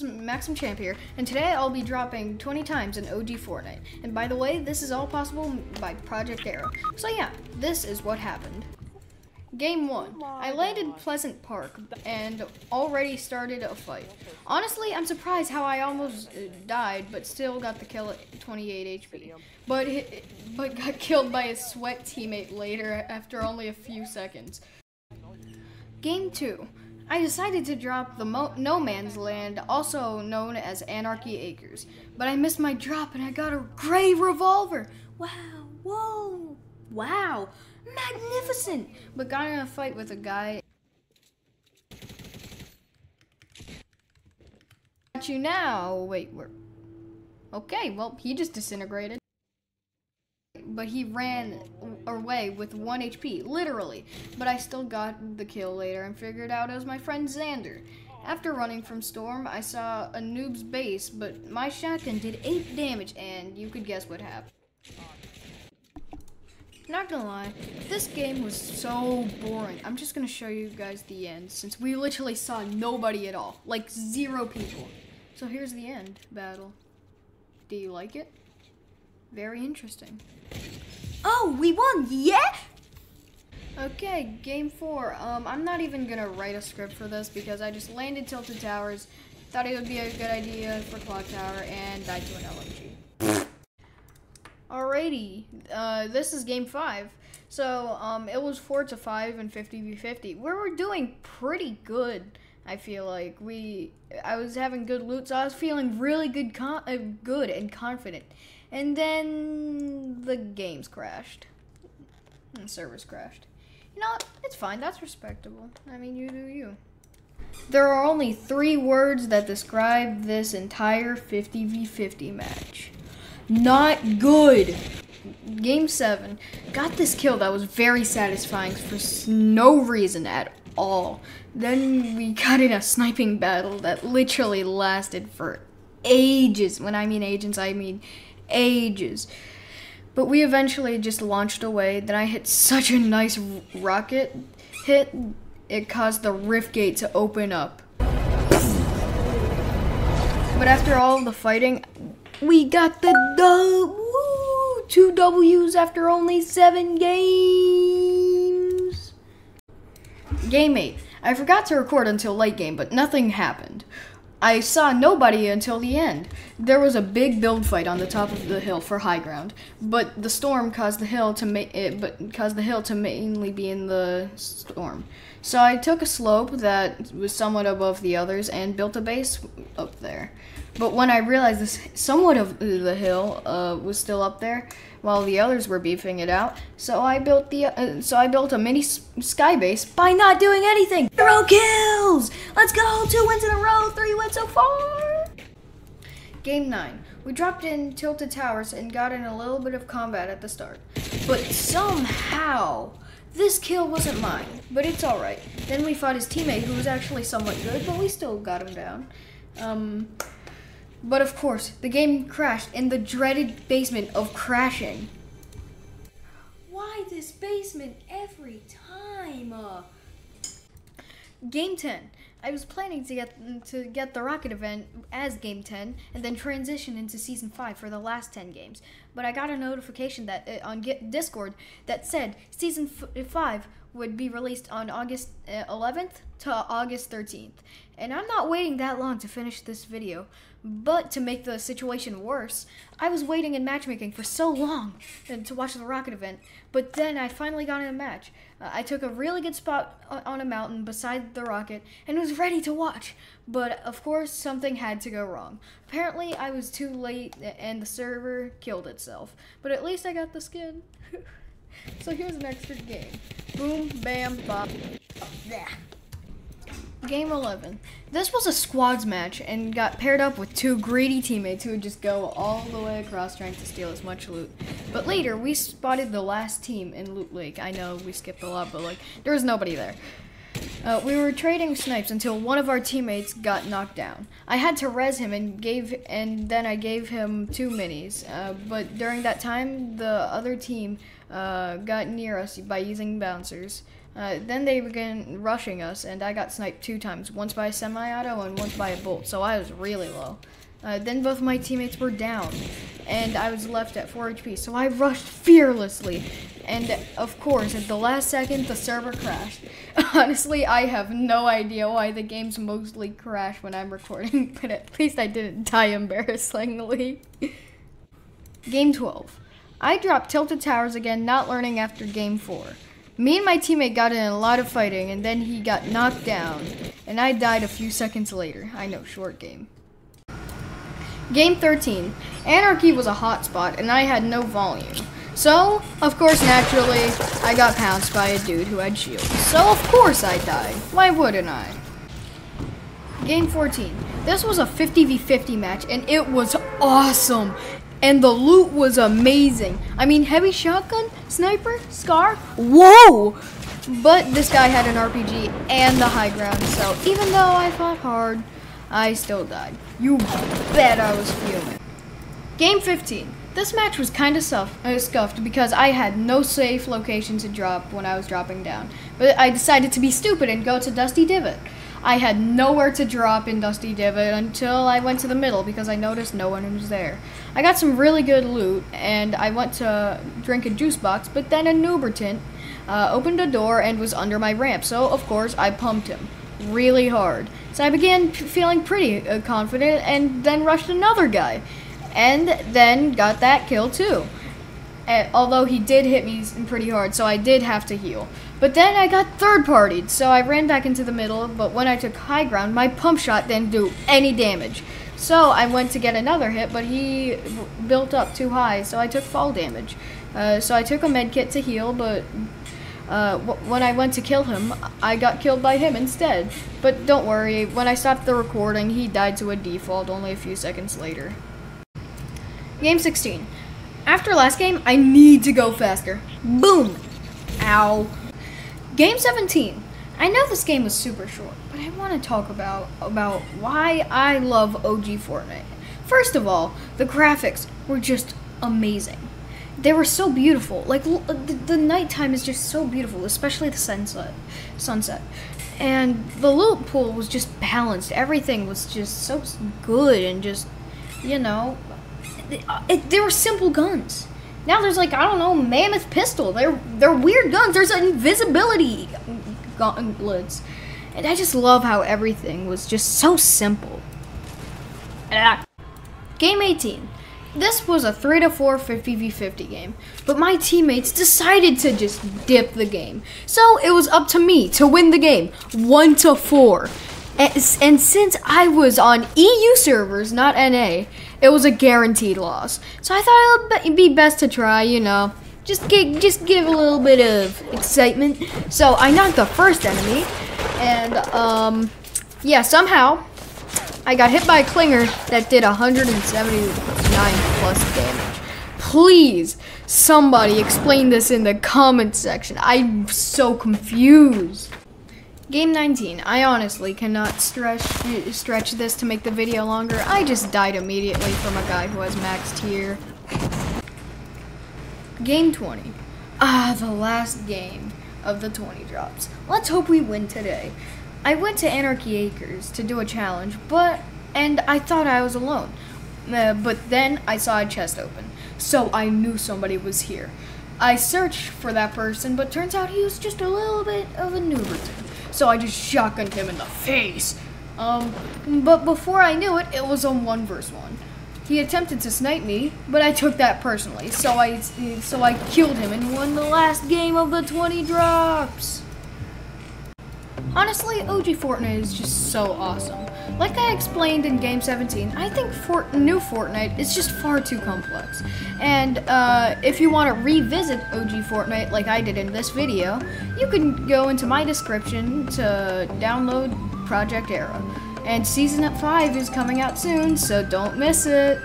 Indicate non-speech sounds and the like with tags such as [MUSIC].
friends, Maksim Champ here, and today I'll be dropping 20 times in OG Fortnite. And by the way, this is all possible by Project Era. So yeah, this is what happened. Game 1. I landed Pleasant Park and already started a fight. Honestly, I'm surprised how I almost uh, died, but still got the kill at 28 HP. But, but got [LAUGHS] killed by a sweat teammate later after only a few seconds. Game 2. I decided to drop the Mo No Man's Land, also known as Anarchy Acres. But I missed my drop and I got a gray revolver. Wow, whoa, wow, magnificent. But got in a fight with a guy. Got you now. Wait, where? Okay, well, he just disintegrated but he ran away with 1 HP, literally. But I still got the kill later and figured out it was my friend Xander. After running from Storm, I saw a noob's base, but my shotgun did 8 damage, and you could guess what happened. Not gonna lie, this game was so boring. I'm just gonna show you guys the end, since we literally saw nobody at all. Like, zero people. So here's the end battle. Do you like it? Very interesting. Oh, we won, yeah? Okay, game four. Um, I'm not even gonna write a script for this because I just landed Tilted Towers, thought it would be a good idea for Clock Tower, and died to an LMG. Alrighty, uh, this is game five. So, um, it was four to five and 50 v 50. We were doing pretty good. I feel like we, I was having good loot, so I was feeling really good, con- uh, good and confident. And then the games crashed. And servers crashed. You know, it's fine. That's respectable. I mean, you do you. There are only three words that describe this entire 50v50 match. Not good. Game 7. Got this kill that was very satisfying for no reason at all. Then we got in a sniping battle that literally lasted for ages. When I mean agents, I mean ages. But we eventually just launched away. Then I hit such a nice rocket hit, it caused the rift gate to open up. But after all the fighting, we got the dub. Woo! Two W's after only seven games. Game 8. I forgot to record until late game, but nothing happened. I saw nobody until the end. There was a big build fight on the top of the hill for high ground, but the storm caused the hill to ma- it, but caused the hill to mainly be in the storm. So I took a slope that was somewhat above the others and built a base up there. But when I realized this somewhat of the hill uh, was still up there, while the others were beefing it out, so I built the uh, so I built a mini sky base by not doing anything. Zero kills. Let's go. Two wins in a row. Three wins so far. Game nine. We dropped in tilted towers and got in a little bit of combat at the start, but somehow. This kill wasn't mine, but it's alright. Then we fought his teammate, who was actually somewhat good, but we still got him down. Um, but of course, the game crashed in the dreaded basement of crashing. Why this basement every time? Uh... Game 10. I was planning to get to get the rocket event as game 10 and then transition into season 5 for the last 10 games. But I got a notification that uh, on Discord that said season 5 would be released on August 11th uh, to August 13th. And I'm not waiting that long to finish this video. But to make the situation worse, I was waiting in matchmaking for so long to watch the rocket event. But then I finally got in a match. Uh, I took a really good spot on a mountain beside the rocket and was ready to watch. But of course, something had to go wrong. Apparently, I was too late and the server killed itself. But at least I got the skin. [LAUGHS] so here's an extra game. Boom, bam, bop. Yeah. Game 11. This was a squads match and got paired up with two greedy teammates who would just go all the way across trying to steal as much loot. But later, we spotted the last team in Loot Lake. I know we skipped a lot, but like, there was nobody there. Uh, we were trading snipes until one of our teammates got knocked down. I had to res him and gave, and then I gave him two minis. Uh, but during that time, the other team uh, got near us by using bouncers. Uh, then they began rushing us, and I got sniped two times, once by a semi-auto and once by a bolt, so I was really low. Uh, then both my teammates were down, and I was left at 4 HP, so I rushed fearlessly. And of course, at the last second, the server crashed. [LAUGHS] Honestly, I have no idea why the games mostly crash when I'm recording, [LAUGHS] but at least I didn't die embarrassingly. game 12. I dropped Tilted Towers again, not learning after game 4. Me and my teammate got in a lot of fighting, and then he got knocked down, and I died a few seconds later. I know, short game. Game 13. Anarchy was a hotspot, and I had no volume. So, of course, naturally, I got pounced by a dude who had shields. So, of course, I died. Why wouldn't I? Game 14. This was a 50v50 match, and it was awesome. And the loot was amazing. I mean, heavy shotgun, sniper, scar, whoa! But this guy had an RPG and the high ground, so even though I fought hard, I still died. You bet I was fuming. Game 15. This match was kind of uh, scuffed because I had no safe location to drop when I was dropping down. But I decided to be stupid and go to Dusty Divot. I had nowhere to drop in Dusty Divot until I went to the middle because I noticed no one was there. I got some really good loot and I went to drink a juice box, but then a Nubertant uh, opened a door and was under my ramp, so of course I pumped him really hard. So I began feeling pretty uh, confident and then rushed another guy and then got that kill too. Uh, although he did hit me pretty hard, so I did have to heal. But then I got third partied, so I ran back into the middle, but when I took high ground, my pump shot didn't do any damage. So I went to get another hit, but he built up too high, so I took fall damage. Uh, so I took a med kit to heal, but uh, when I went to kill him, I got killed by him instead. But don't worry, when I stopped the recording, he died to a default only a few seconds later. Game 16. After last game, I need to go faster. Boom! Ow. Game 17. I know this game was super short, but I want to talk about about why I love OG Fortnite. First of all, the graphics were just amazing. They were so beautiful. Like the, the nighttime is just so beautiful, especially the sunset. Sunset. And the loot pool was just balanced. Everything was just so good and just, you know, uh, it, they were simple guns. Now there's like I don't know, mammoth pistol. They're they're weird guns. There's invisibility gauntlets, and I just love how everything was just so simple. Ah. Game 18. This was a 3 to 4 50v50 game, but my teammates decided to just dip the game. So it was up to me to win the game 1 to 4. And, since I was on EU servers, not NA, it was a guaranteed loss. So I thought it would be best to try, you know, just get, just give a little bit of excitement. So I knocked the first enemy, and um, yeah, somehow I got hit by a clinger that did 179 plus damage. Please, somebody explain this in the comment section. I'm so confused. Game 19. I honestly cannot stretch stretch this to make the video longer. I just died immediately from a guy who has max tier. Game 20. Ah, the last game of the 20 drops. Let's hope we win today. I went to Anarchy Acres to do a challenge, but and I thought I was alone. Uh, but then I saw a chest open, so I knew somebody was here. I searched for that person, but turns out he was just a little bit of a Nuberton so I just shotgunned him in the face. Um, but before I knew it, it was a one versus one. He attempted to snipe me, but I took that personally, so I so I killed him and won the last game of the 20 drops. Honestly, OG Fortnite is just so awesome. Like I explained in Game 17, I think Fort new Fortnite is just far too complex. And uh, if you want to revisit OG Fortnite like I did in this video, you can go into my description to download Project Era. And Season 5 is coming out soon, so don't miss it.